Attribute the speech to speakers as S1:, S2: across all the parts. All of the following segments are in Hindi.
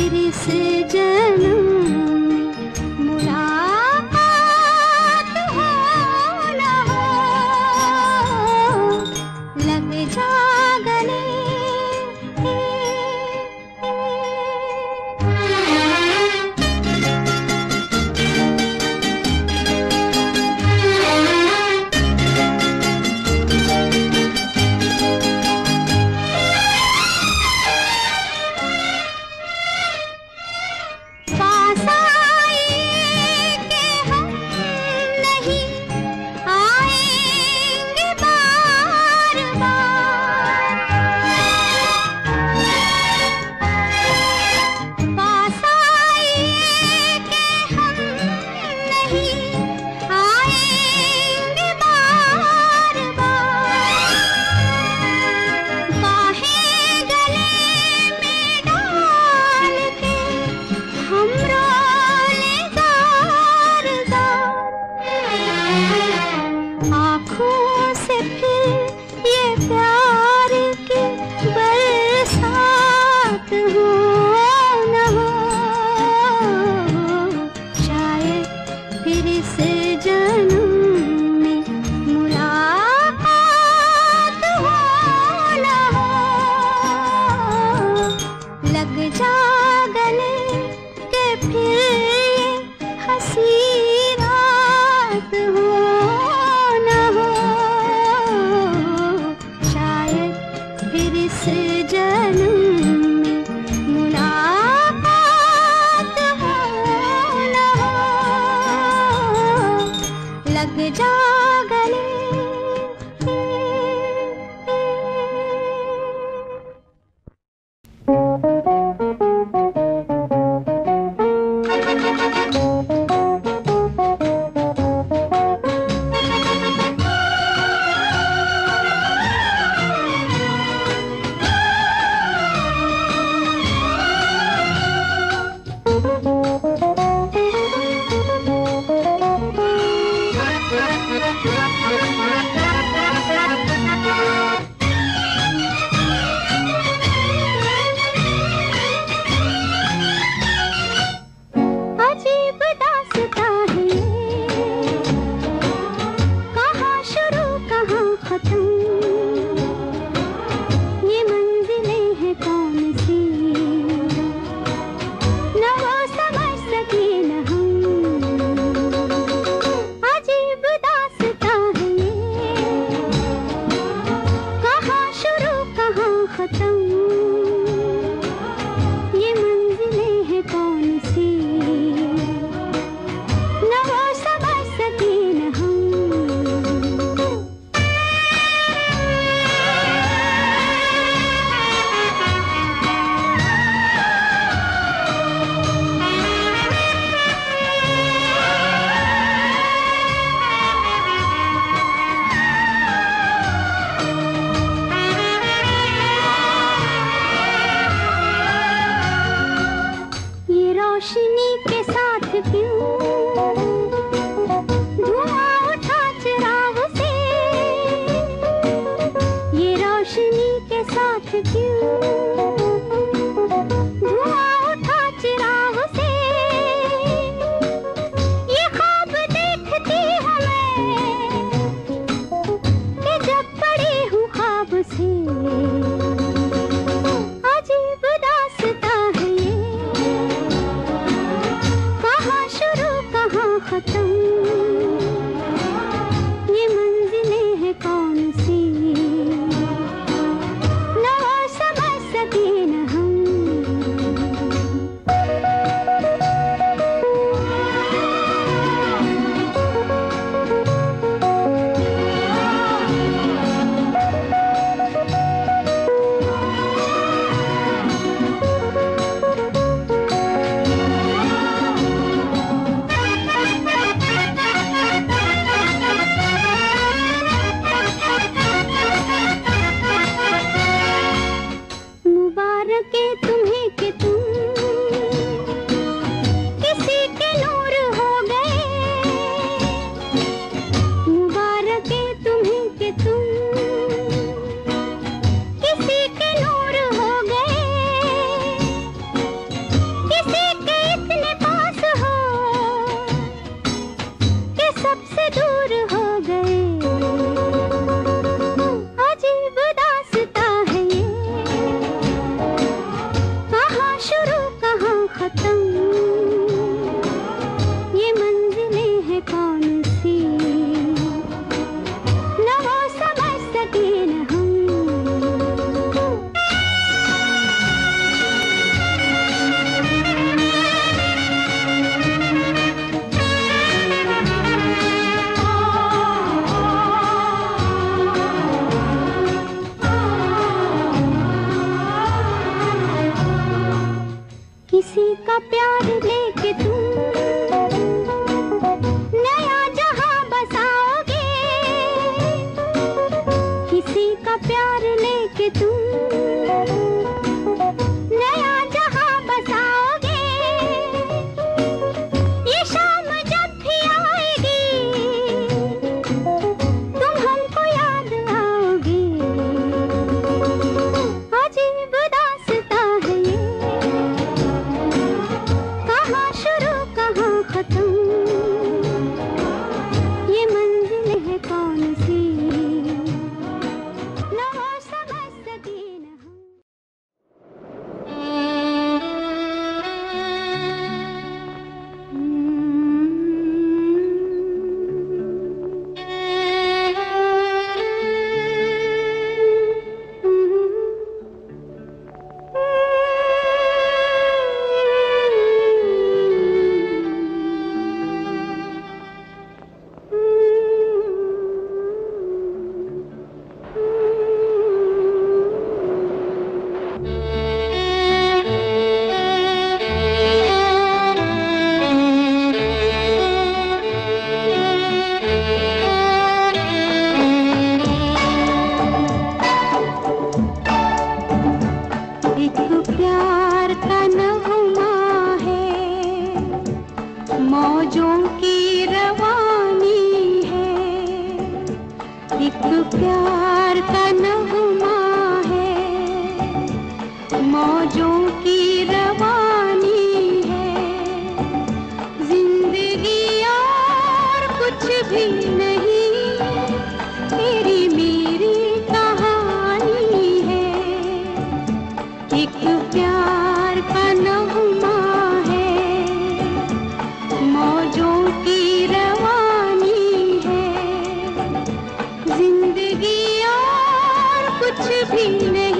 S1: तेरी
S2: से
S1: जन्म का प्यार लेके तू
S2: कुछ भी नहीं।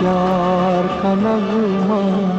S2: प्यार का नगमा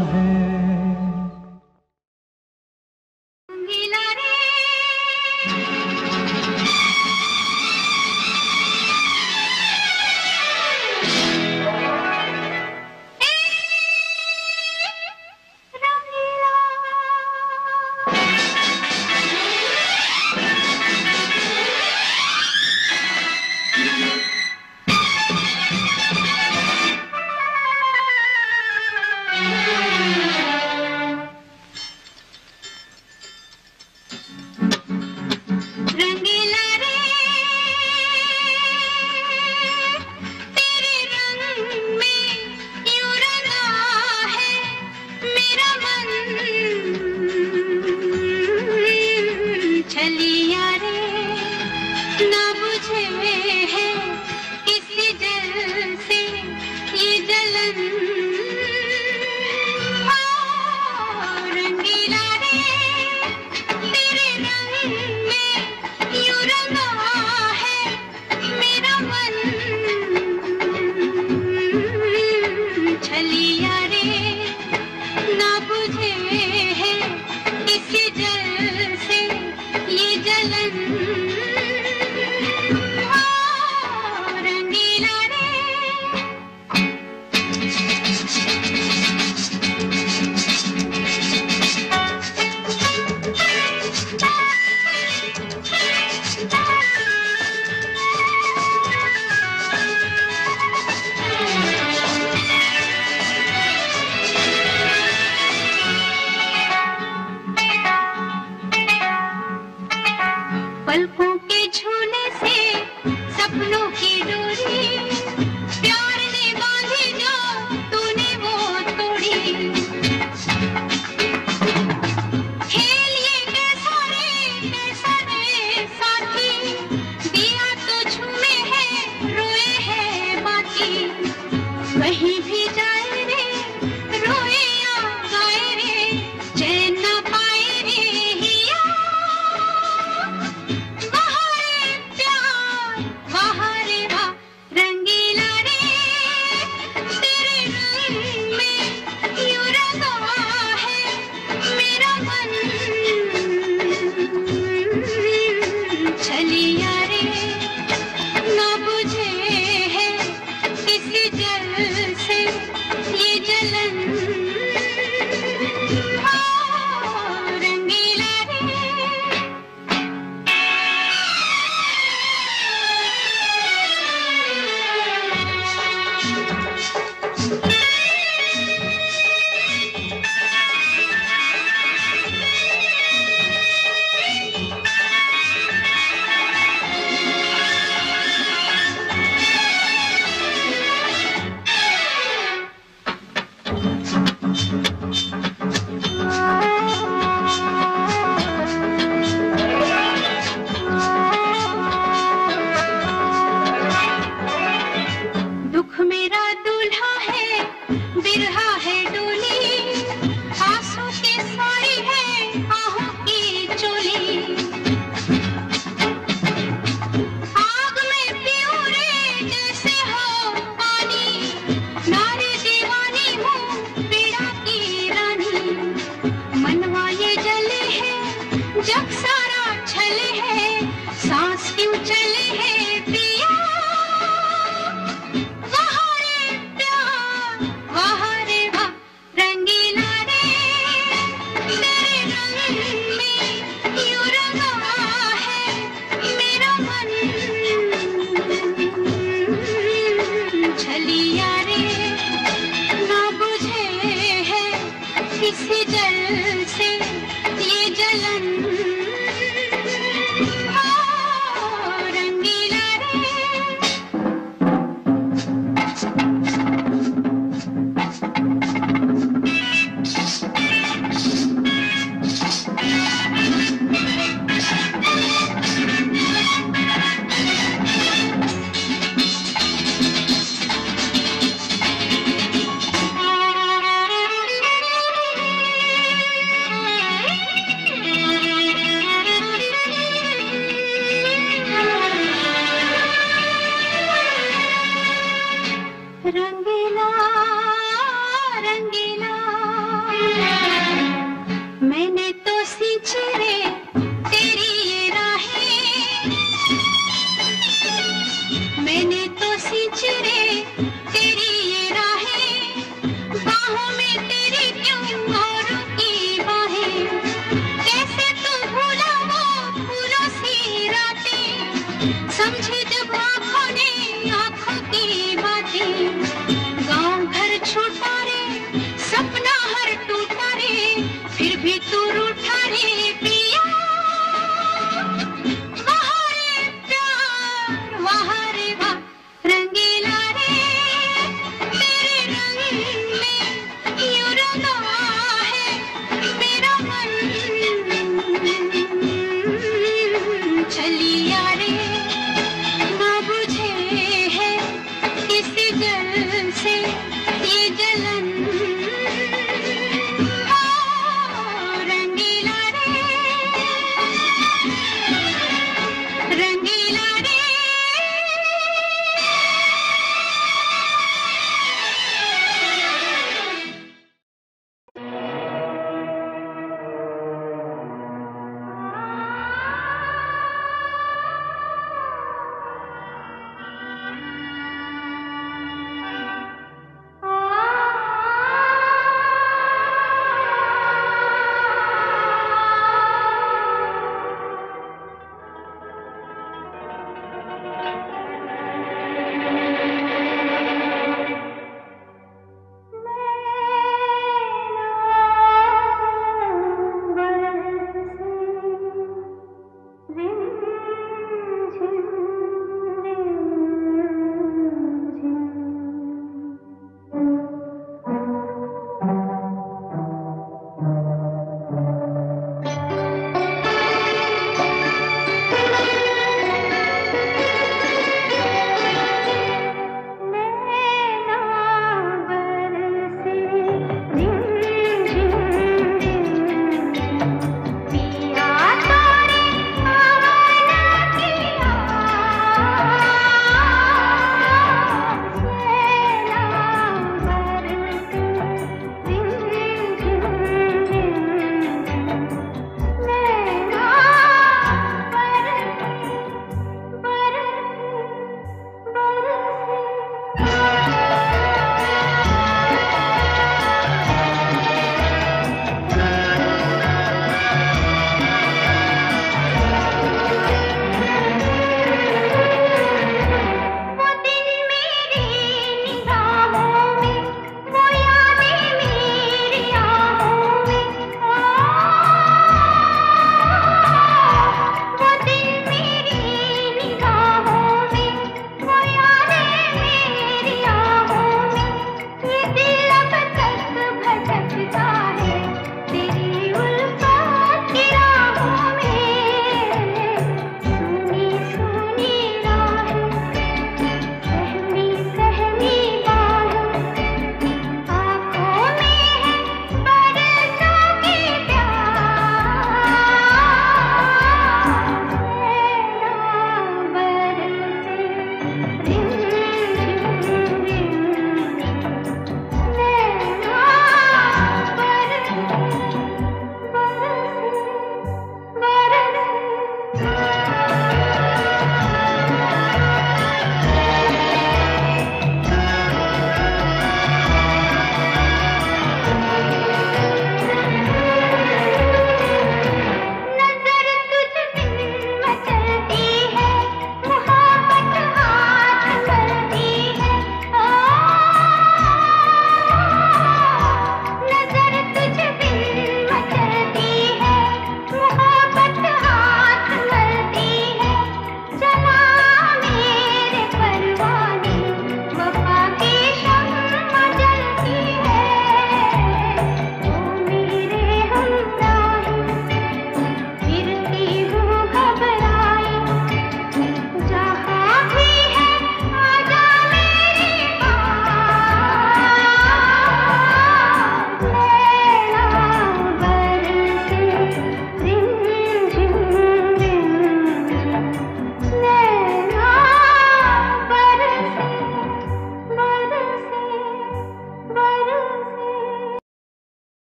S1: শহীদ
S3: ব্রাহ্মণে আখতি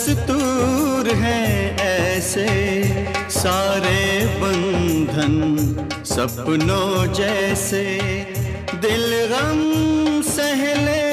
S3: दस्तूर है ऐसे सारे बंधन सपनों जैसे दिल गम
S1: सहले